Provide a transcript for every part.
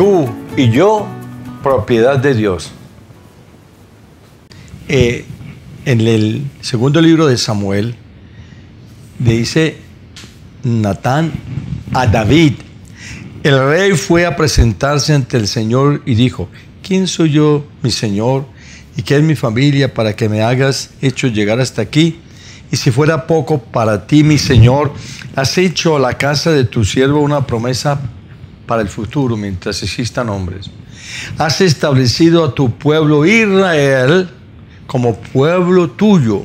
tú y yo, propiedad de Dios. Eh, en el segundo libro de Samuel, dice Natán a David, el rey fue a presentarse ante el Señor y dijo, ¿quién soy yo, mi Señor? ¿Y qué es mi familia para que me hagas hecho llegar hasta aquí? Y si fuera poco para ti, mi Señor, has hecho a la casa de tu siervo una promesa para el futuro mientras existan hombres. Has establecido a tu pueblo Israel como pueblo tuyo,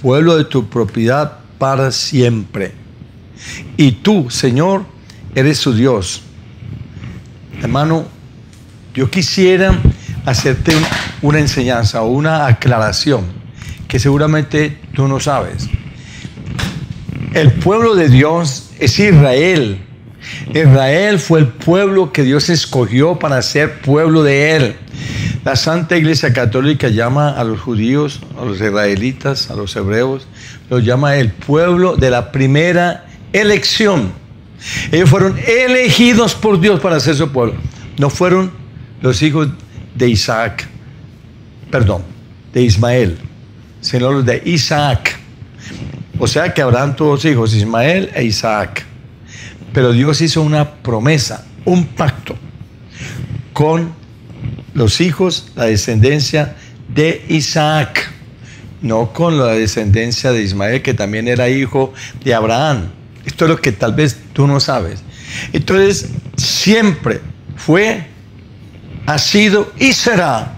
pueblo de tu propiedad para siempre. Y tú, Señor, eres su Dios. Hermano, yo quisiera hacerte una enseñanza o una aclaración que seguramente tú no sabes. El pueblo de Dios es Israel Israel fue el pueblo que Dios escogió para ser pueblo de Él. La Santa Iglesia Católica llama a los judíos, a los israelitas, a los hebreos, los llama el pueblo de la primera elección. Ellos fueron elegidos por Dios para ser su pueblo. No fueron los hijos de Isaac, perdón, de Ismael, sino los de Isaac. O sea que habrán todos hijos, Ismael e Isaac. Pero Dios hizo una promesa, un pacto con los hijos, la descendencia de Isaac, no con la descendencia de Ismael, que también era hijo de Abraham. Esto es lo que tal vez tú no sabes. Entonces, siempre fue, ha sido y será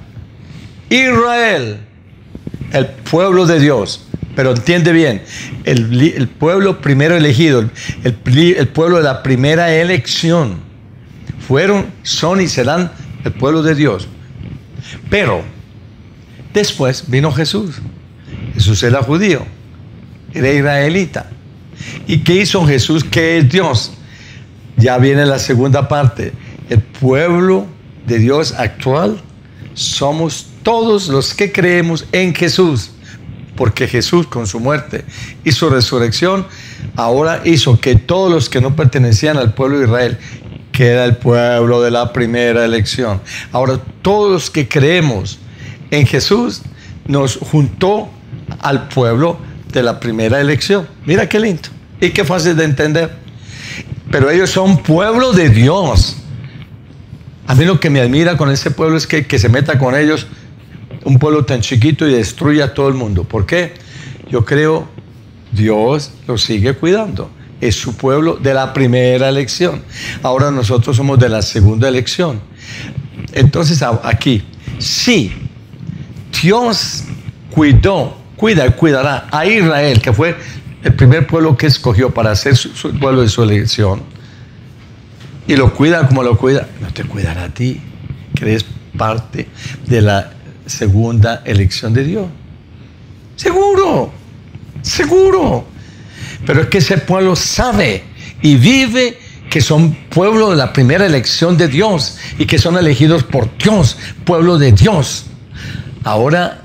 Israel, el pueblo de Dios. Pero entiende bien, el, pueblo primero elegido, el, pueblo de la primera elección, fueron, son y serán el pueblo de Dios. Pero después vino Jesús. Jesús era judío, era israelita. ¿Y qué hizo Jesús que es Dios? Ya viene la segunda parte. El pueblo de Dios actual somos todos los que creemos en Jesús porque Jesús con su muerte y su resurrección ahora hizo que todos los que no pertenecían al pueblo de Israel, que era el pueblo de la primera elección, ahora todos los que creemos en Jesús nos juntó al pueblo de la primera elección. Mira qué lindo y qué fácil de entender. Pero ellos son pueblo de Dios. A mí lo que me admira con ese pueblo es que, que se meta con ellos un pueblo tan chiquito y destruye a todo el mundo. ¿Por qué? Yo creo Dios lo sigue cuidando. Es su pueblo de la primera elección. Ahora nosotros somos de la segunda elección. Entonces aquí, sí, Dios cuidó, cuida y cuidará a Israel, que fue el primer pueblo que escogió para ser su, su pueblo de su elección. Y lo cuida como lo cuida. No te cuidará a ti, que eres parte de la segunda elección de Dios. Seguro, seguro. Pero es que ese pueblo sabe y vive que son pueblo de la primera elección de Dios y que son elegidos por Dios, pueblo de Dios. Ahora,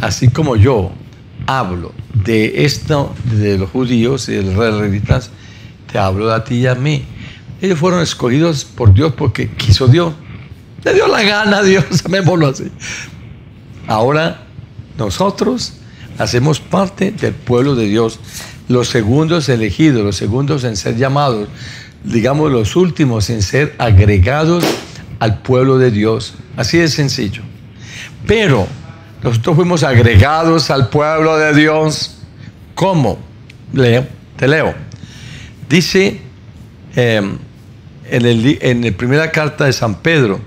así como yo hablo de esto, de los judíos y de los israelitas, te hablo a ti y a mí. Ellos fueron escogidos por Dios porque quiso Dios. Le dio la gana a Dios, llamémoslo así. Ahora nosotros hacemos parte del pueblo de Dios, los segundos elegidos, los segundos en ser llamados, digamos los últimos en ser agregados al pueblo de Dios. Así de sencillo. Pero nosotros fuimos agregados al pueblo de Dios. ¿Cómo? Leo, te leo. Dice em, en, el, en la primera carta de San Pedro,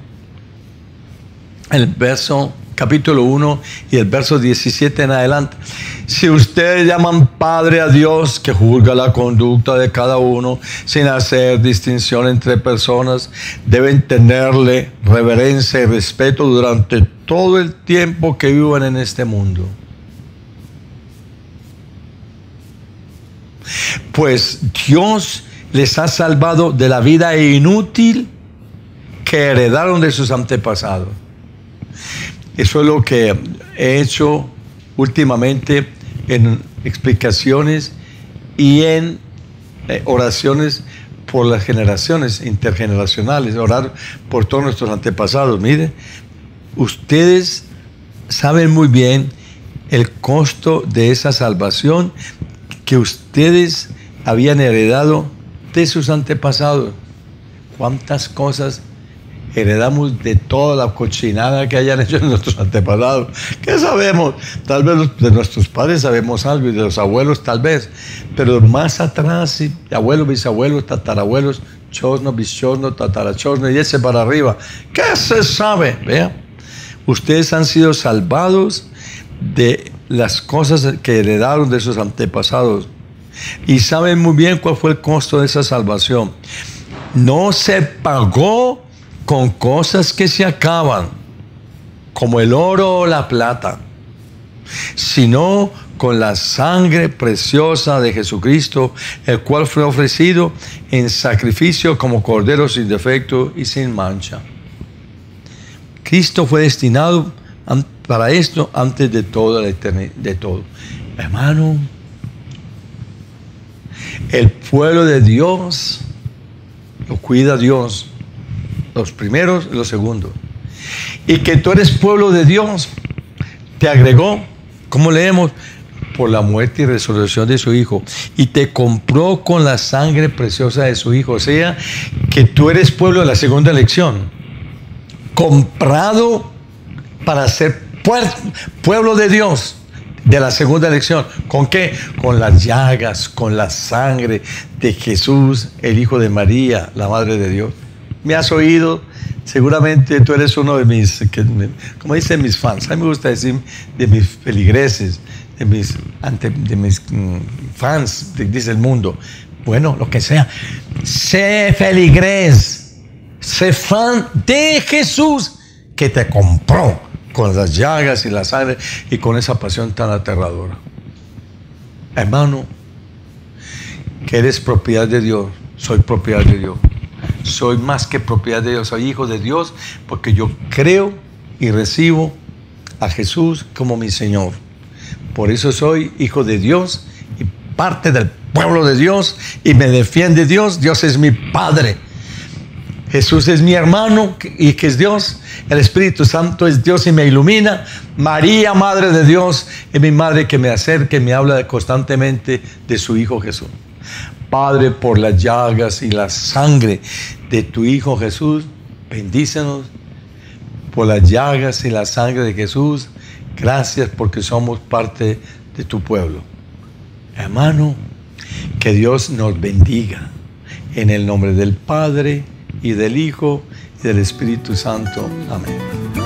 el verso capítulo 1 y el verso 17 en adelante. Si ustedes llaman Padre a Dios que juzga la conducta de cada uno sin hacer distinción entre personas, deben tenerle reverencia y respeto durante todo el tiempo que vivan en este mundo. Pues Dios les ha salvado de la vida inútil que heredaron de sus antepasados. Eso es lo que he hecho últimamente en explicaciones y en eh, oraciones por las generaciones intergeneracionales, orar por todos nuestros antepasados. Mire, ustedes saben muy bien el costo de esa salvación que ustedes habían heredado de sus antepasados. ¿Cuántas cosas heredamos de toda la cochinada que hayan hecho nuestros antepasados. ¿Qué sabemos? Tal vez de nuestros padres sabemos algo y de los abuelos tal vez, pero más atrás, abuelos, bisabuelos, tatarabuelos, chosno, bichosno, tatarachosno y ese para arriba. ¿Qué se sabe? Vea, ustedes han sido salvados de las cosas que heredaron de sus antepasados y saben muy bien cuál fue el costo de esa salvación. No se pagó con cosas que se acaban, como el oro o la plata, sino con la sangre preciosa de Jesucristo, el cual fue ofrecido en sacrificio como cordero sin defecto y sin mancha. Cristo fue destinado para esto antes de toda la eternidad, de todo. Hermano, el pueblo de Dios lo cuida Dios los primeros y los segundos. Y que tú eres pueblo de Dios, te agregó, como leemos, por la muerte y resurrección de su Hijo. Y te compró con la sangre preciosa de su Hijo. O sea, que tú eres pueblo de la segunda elección. Comprado para ser pueblo de Dios de la segunda elección. ¿Con qué? Con las llagas, con la sangre de Jesús, el Hijo de María, la Madre de Dios me has oído, seguramente tú eres uno de mis, como dicen mis fans, a mí me gusta decir de mis feligreses, de mis, de mis mm, fans, dice el mundo. Bueno, lo que sea. Sé feligres, sé fan de Jesús que te compró con las llagas y la sangre y con esa pasión tan aterradora. Hermano, que eres propiedad de Dios, soy propiedad de Dios soy más que propiedad de Dios, soy hijo de Dios porque yo creo y recibo a Jesús como mi Señor. Por eso soy hijo de Dios y parte del pueblo de Dios y me defiende Dios. Dios es mi Padre. Jesús es mi hermano y que es Dios. El Espíritu Santo es Dios y me ilumina. María, Madre de Dios, es mi madre que me acerca y me habla constantemente de su Hijo Jesús. Padre, por las llagas y la sangre de tu Hijo Jesús, bendícenos por las llagas y la sangre de Jesús. Gracias porque somos parte de tu pueblo. Hermano, que Dios nos bendiga en el nombre del Padre y del Hijo y del Espíritu Santo. Amén.